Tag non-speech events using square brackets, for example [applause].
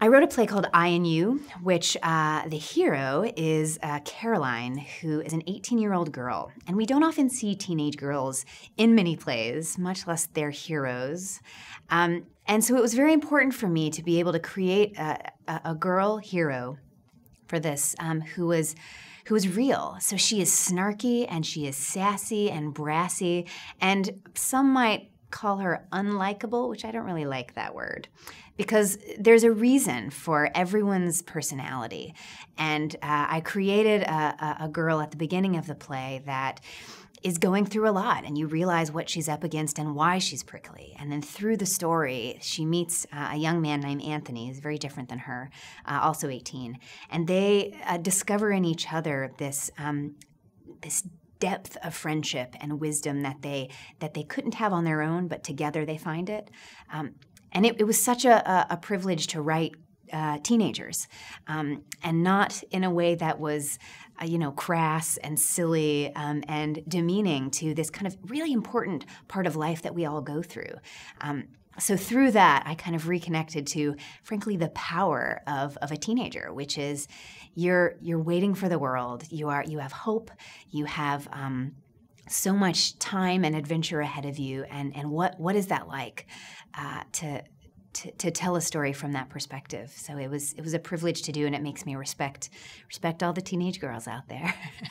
I wrote a play called I and You, which uh, the hero is uh, Caroline, who is an 18 year old girl. And we don't often see teenage girls in many plays, much less their heroes. Um, and so it was very important for me to be able to create a, a, a girl hero for this um, who was who is real. So she is snarky and she is sassy and brassy, and some might call her unlikable, which I don't really like that word, because there's a reason for everyone's personality. And uh, I created a, a, girl at the beginning of the play that is going through a lot and you realize what she's up against and why she's prickly. And then through the story she meets uh, a young man named Anthony. Who's very different than her uh, also 18 and they uh, discover in each other this um, this depth of friendship and wisdom that they that they couldn't have on their own, but together they find it. Um, and it, it, was such a, a, privilege to write uh, teenagers, um, and not in a way that was, uh, you know, crass and silly um, and demeaning to this kind of really important part of life that we all go through. Um, so through that, I kind of reconnected to, frankly, the power of, of a teenager, which is you're you're waiting for the world. You are you have hope. You have um, so much time and adventure ahead of you, and and what what is that like uh, to to, to, tell a story from that perspective. So it was it was a privilege to do, and it makes me respect respect all the teenage girls out there. [laughs]